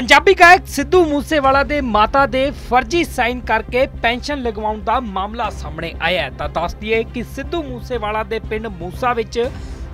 ਪੰਜਾਬੀ ਗਾਇਕ ਸਿੱਧੂ ਮੂਸੇਵਾਲਾ ਦੇ ਮਾਤਾ ਦੇ ਫਰਜ਼ੀ ਸਾਈਨ ਕਰਕੇ ਪੈਨਸ਼ਨ ਲਗਵਾਉਣ ਦਾ ਮਾਮਲਾ ਸਾਹਮਣੇ ਆਇਆ ਹੈ। ਤਾਂ ਦੱਸ ਦਈਏ ਕਿ ਸਿੱਧੂ ਮੂਸੇਵਾਲਾ ਦੇ ਪਿੰਡ ਮੂਸਾ ਵਿੱਚ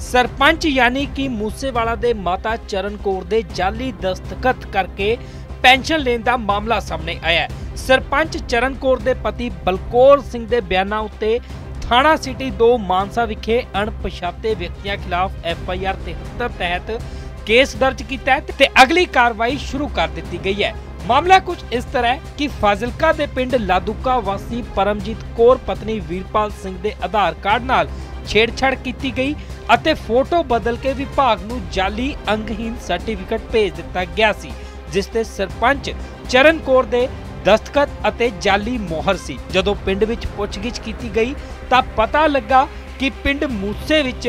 ਸਰਪੰਚ ਯਾਨੀ ਕਿ ਮੂਸੇਵਾਲਾ ਦੇ ਮਾਤਾ ਚਰਨ ਕੌਰ ਦੇ ਜਾਲੀ ਦਸਤਖਤ ਕਰਕੇ ਪੈਨਸ਼ਨ ਲੈਣ ਦਾ ਮਾਮਲਾ ਸਾਹਮਣੇ ਆਇਆ ਹੈ। ਸਰਪੰਚ ਚਰਨ ਕੌਰ ਦੇ ਪਤੀ ਬਲਕੌਰ ਸਿੰਘ ਦੇ ਬਿਆਨਾਂ ਉੱਤੇ ਥਾਣਾ ਸਿਟੀ 2 ਮਾਨਸਾ ਵਿਖੇ ਅਣਪਛਾਤੇ ਵਿਅਕਤੀਆਂ ਖਿਲਾਫ ਐਫ ਆਈ ਆਰ 73 ਤਹਿਤ ਕੇਸ ਦਰਜ ਕੀਤਾ ਹੈ ਤੇ ਅਗਲੀ ਕਾਰਵਾਈ ਸ਼ੁਰੂ ਕਰ ਦਿੱਤੀ ਗਈ ਹੈ। ਮਾਮਲਾ ਕੁਝ ਇਸ ਤਰ੍ਹਾਂ ਹੈ ਕਿ ਫਾਜ਼ਿਲਕਾ ਦੇ ਪਿੰਡ ਲਾਦੂਕਾ ਵਾਸੀ ਪਰਮਜੀਤ ਕੌਰ ਪਤਨੀ ਵੀਰਪਾਲ ਸਿੰਘ ਦੇ ਆਧਾਰ ਕਾਰਡ ਨਾਲ ਛੇੜਛਾੜ ਕੀਤੀ ਗਈ ਅਤੇ ਫੋਟੋ ਬਦਲ ਕੇ ਵਿਭਾਗ ਨੂੰ ਜਾਲੀ ਅੰਗਹੀਨ ਸਰਟੀਫਿਕੇਟ ਭੇਜ ਦਿੱਤਾ ਗਿਆ ਸੀ, ਜਿਸ ਤੇ ਸਰਪੰਚ ਚਰਨ ਕੌਰ ਦੇ ਦਸਤਖਤ ਅਤੇ ਜਾਲੀ ਮੋਹਰ ਸੀ। ਜਦੋਂ ਪਿੰਡ ਵਿੱਚ ਪੁੱਛਗਿੱਛ ਕੀਤੀ ਗਈ ਤਾਂ ਪਤਾ ਲੱਗਾ ਕਿ ਪਿੰਡ ਮੂਸੇ ਵਿੱਚ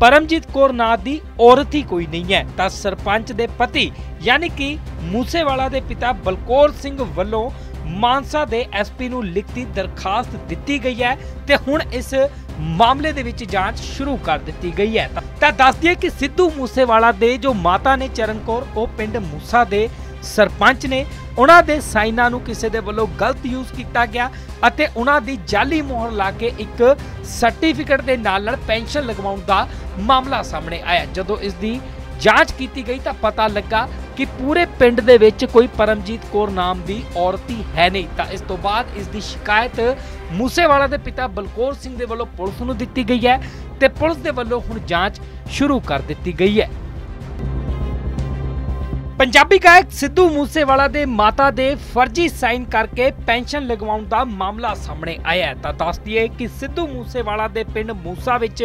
ਪਰਮਜੀਤ ਕੌਰ ਨਾਂ ਦੀ ਔਰਤ ਹੀ ਕੋਈ ਨਹੀਂ ਹੈ। ਤਾਂ ਸਰਪੰਚ ਦੇ ਪਤੀ, ਯਾਨੀ ਕਿ ਮੂਸੇਵਾਲਾ ਦੇ ਪਿਤਾ ਬਲਕੌਰ ਸਿੰਘ ਵੱਲੋਂ ਮਾਨਸਾ ਦੇ ਐਸਪੀ ਨੂੰ ਲਿਖਤੀ ਦਰਖਾਸਤ ਦਿੱਤੀ ਗਈ ਹੈ ਤੇ ਹੁਣ ਇਸ ਮਾਮਲੇ ਦੇ ਵਿੱਚ ਜਾਂਚ ਸ਼ੁਰੂ ਕਰ ਦਿੱਤੀ ਗਈ ਹੈ। ਤਾਂ- ਤਾਂ ਦੱਸ ਦਈਏ ਕਿ ਸਿੱਧੂ ਮੂਸੇਵਾਲਾ ਦੇ ਜੋ ਮਾਤਾ ਨੇ ਚਰਨ ਕੌਰ, ਉਹ ਪਿੰਡ ਮੂਸਾ ਦੇ ਸਰਪੰਚ ਨੇ ਉਹਨਾਂ ਦੇ ਸਾਈਨਾਂ ਨੂੰ ਕਿਸੇ ਦੇ ਵੱਲੋਂ ਗਲਤ ਯੂਜ਼ ਕੀਤਾ ਗਿਆ ਅਤੇ ਉਹਨਾਂ ਦੀ ਜਾਲੀ ਮੋਹਰ ਲਾ ਕੇ ਇੱਕ ਸਰਟੀਫਿਕੇਟ ਦੇ ਨਾਲ ਨਾਲ ਪੈਨਸ਼ਨ ਲਗਵਾਉਣ ਦਾ ਮਾਮਲਾ ਸਾਹਮਣੇ ਆਇਆ। ਜਦੋਂ ਇਸ ਦੀ ਜਾਂਚ ਕੀਤੀ ਗਈ ਤਾਂ ਪਤਾ ਲੱਗਾ ਕਿ ਪੂਰੇ ਪਿੰਡ ਦੇ ਵਿੱਚ ਕੋਈ ਪਰਮਜੀਤ ਕੌਰ ਨਾਮ ਦੀ ਔਰਤੀ ਹੈ ਨਹੀਂ। ਤਾਂ ਇਸ ਤੋਂ ਬਾਅਦ ਇਸ ਦੀ ਸ਼ਿਕਾਇਤ ਮੂਸੇਵਾਲਾ ਦੇ ਪਿਤਾ ਬਲਕੌਰ ਸਿੰਘ ਦੇ ਵੱਲੋਂ ਪੁਲਿਸ ਨੂੰ ਦਿੱਤੀ ਗਈ ਹੈ ਤੇ ਪੁਲਿਸ ਦੇ ਵੱਲੋਂ ਹੁਣ ਜਾਂਚ ਸ਼ੁਰੂ ਕਰ ਦਿੱਤੀ ਗਈ ਹੈ। ਪੰਜਾਬੀ ਗਾਇਕ ਸਿੱਧੂ ਮੂਸੇਵਾਲਾ ਦੇ ਮਾਤਾ ਦੇ ਫਰਜ਼ੀ ਸਾਈਨ ਕਰਕੇ ਪੈਨਸ਼ਨ ਲਗਵਾਉਣ ਦਾ ਮਾਮਲਾ ਸਾਹਮਣੇ ਆਇਆ ਹੈ। ਤਾਂ ਦੱਸ ਦਈਏ ਕਿ ਸਿੱਧੂ ਮੂਸੇਵਾਲਾ ਦੇ ਪਿੰਡ ਮੂਸਾ ਵਿੱਚ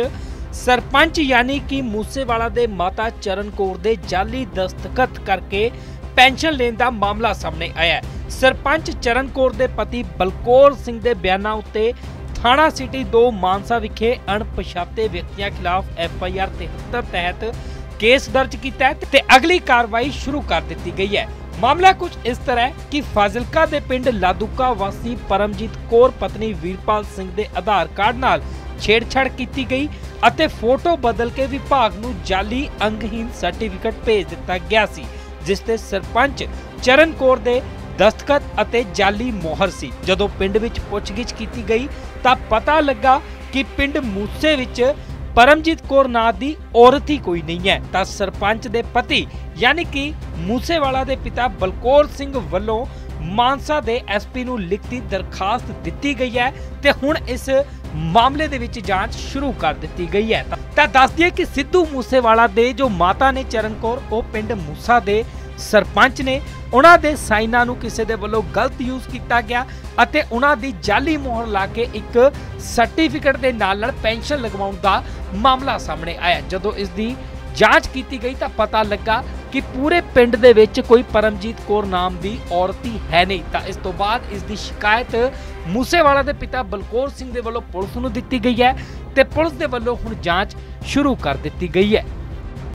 ਸਰਪੰਚ ਯਾਨੀ ਕਿ ਮੂਸੇਵਾਲਾ ਦੇ ਮਾਤਾ ਚਰਨ ਕੌਰ ਦੇ ਜਾਲੀ ਦਸਤਖਤ ਕਰਕੇ ਪੈਨਸ਼ਨ ਲੈਣ ਦਾ ਮਾਮਲਾ ਸਾਹਮਣੇ ਆਇਆ ਹੈ। ਸਰਪੰਚ ਚਰਨ ਕੌਰ ਦੇ ਪਤੀ ਬਲਕੌਰ ਸਿੰਘ ਦੇ ਬਿਆਨਾਂ ਉੱਤੇ ਥਾਣਾ ਸਿਟੀ 2 ਮਾਨਸਾ ਵਿਖੇ ਅਣਪਛਾਤੇ ਵਿਅਕਤੀਆਂ ਖਿਲਾਫ ਐਫ ਆਈ ਆਰ 73 ਤਹਿਤ ਕੇਸ ਦਰਜ ਕੀਤਾ ਹੈ ਤੇ ਅਗਲੀ ਕਾਰਵਾਈ ਸ਼ੁਰੂ ਕਰ ਦਿੱਤੀ ਗਈ ਹੈ। ਮਾਮਲਾ ਕੁਝ ਇਸ ਤਰ੍ਹਾਂ ਹੈ ਕਿ ਫਾਜ਼ਿਲਕਾ ਦੇ ਪਿੰਡ ਲਾਦੂਕਾ ਵਾਸੀ ਪਰਮਜੀਤ ਕੌਰ ਪਤਨੀ ਵੀਰਪਾਲ ਸਿੰਘ ਦੇ ਆਧਾਰ ਕਾਰਡ ਨਾਲ ਛੇੜਛਾੜ ਕੀਤੀ ਗਈ ਅਤੇ ਫੋਟੋ ਬਦਲ ਕੇ ਵਿਭਾਗ ਨੂੰ ਜਾਲੀ ਅੰਗਹੀਨ ਸਰਟੀਫਿਕੇਟ ਭੇਜ ਦਿੱਤਾ ਗਿਆ ਸੀ, ਜਿਸ ਤੇ ਸਰਪੰਚ ਚਰਨ ਕੌਰ ਦੇ ਦਸਤਖਤ ਅਤੇ ਜਾਲੀ ਮੋਹਰ ਸੀ। ਜਦੋਂ ਪਿੰਡ ਵਿੱਚ ਪੁੱਛਗਿੱਛ ਕੀਤੀ ਗਈ ਤਾਂ ਪਤਾ ਲੱਗਾ ਕਿ ਪਿੰਡ ਮੂਸੇ ਵਿੱਚ ਪਰਮਜੀਤ ਕੌਰ ਨਾਂ ਦੀ ਔਰਤ ਹੀ ਕੋਈ ਨਹੀਂ ਹੈ। ਤਾਂ ਸਰਪੰਚ ਦੇ ਪਤੀ, ਯਾਨੀ ਕਿ ਮੂਸੇਵਾਲਾ ਦੇ ਪਿਤਾ ਬਲਕੌਰ ਸਿੰਘ ਵੱਲੋਂ ਮਾਨਸਾ ਦੇ ਐਸਪੀ ਨੂੰ ਲਿਖਤੀ ਦਰਖਾਸਤ ਦਿੱਤੀ ਗਈ ਹੈ ਤੇ ਹੁਣ ਇਸ ਮਾਮਲੇ ਦੇ ਵਿੱਚ ਜਾਂਚ ਸ਼ੁਰੂ ਕਰ ਦਿੱਤੀ ਗਈ ਹੈ। ਤਾਂ- ਤਾਂ ਦੱਸ ਦਈਏ ਕਿ ਸਿੱਧੂ ਮੂਸੇਵਾਲਾ ਦੇ ਜੋ ਮਾਤਾ ਨੇ ਚਰਨ ਕੌਰ, ਉਹ ਪਿੰਡ ਮੂਸਾ ਦੇ ਸਰਪੰਚ ਨੇ। ਉਹਨਾਂ ਦੇ ਸਾਈਨਾਂ ਨੂੰ ਕਿਸੇ ਦੇ ਵੱਲੋਂ ਗਲਤ ਯੂਜ਼ ਕੀਤਾ ਗਿਆ ਅਤੇ ਉਹਨਾਂ ਦੀ ਜਾਲੀ ਮੋਹਰ ਲਾ ਕੇ ਇੱਕ ਸਰਟੀਫਿਕੇਟ ਦੇ ਨਾਲ ਨਾਲ ਪੈਨਸ਼ਨ ਲਗਵਾਉਣ ਦਾ ਮਾਮਲਾ ਸਾਹਮਣੇ ਆਇਆ। ਜਦੋਂ ਇਸ ਦੀ ਜਾਂਚ ਕੀਤੀ ਗਈ ਤਾਂ ਪਤਾ ਲੱਗਾ ਕਿ ਪੂਰੇ ਪਿੰਡ ਦੇ ਵਿੱਚ ਕੋਈ ਪਰਮਜੀਤ ਕੌਰ ਨਾਮ ਦੀ ਔਰਤ ਹੀ ਹੈ ਨਹੀਂ। ਤਾਂ ਇਸ ਤੋਂ ਬਾਅਦ ਇਸ ਦੀ ਸ਼ਿਕਾਇਤ ਮੂਸੇਵਾਲਾ ਦੇ ਪਿਤਾ ਬਲਕੌਰ ਸਿੰਘ ਦੇ ਵੱਲੋਂ ਪੁਲਿਸ ਨੂੰ ਦਿੱਤੀ ਗਈ ਹੈ ਤੇ ਪੁਲਿਸ ਦੇ ਵੱਲੋਂ ਹੁਣ ਜਾਂਚ ਸ਼ੁਰੂ ਕਰ ਦਿੱਤੀ ਗਈ ਹੈ।